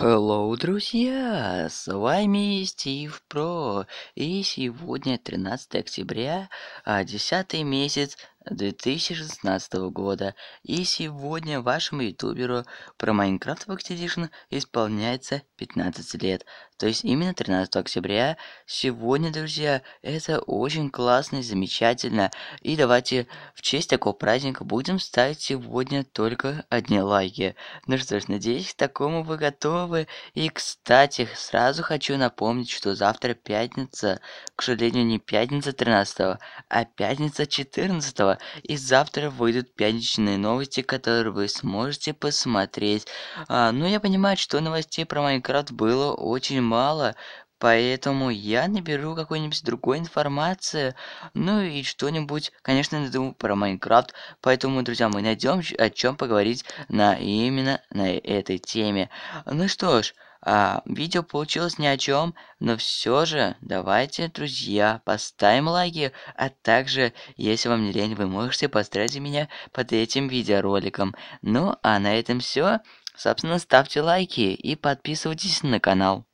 Hello, друзья! С вами Стив Про. И сегодня 13 октября, а 10 месяц 2016 года. И сегодня вашему ютуберу про Minecraft Box Edition исполняется 15 лет. То есть именно 13 октября. Сегодня, друзья, это очень классно и замечательно. И давайте в честь такого праздника будем ставить сегодня только одни лайки. Ну что ж, надеюсь, к такому вы готовы. И, кстати, сразу хочу напомнить, что завтра пятница. К сожалению, не пятница 13, а пятница 14. И завтра выйдут пятничные новости, которые вы сможете посмотреть. А, ну, я понимаю, что новостей про Майнкрафт было очень мало, Поэтому я наберу какой-нибудь другой информации, ну и что-нибудь, конечно, найду про Майнкрафт. Поэтому, друзья, мы найдем о чем поговорить на именно на этой теме. Ну что ж, а, видео получилось ни о чем, но все же давайте, друзья, поставим лайки, а также, если вам не лень, вы можете поздравить меня под этим видеороликом. Ну, а на этом все. Собственно, ставьте лайки и подписывайтесь на канал.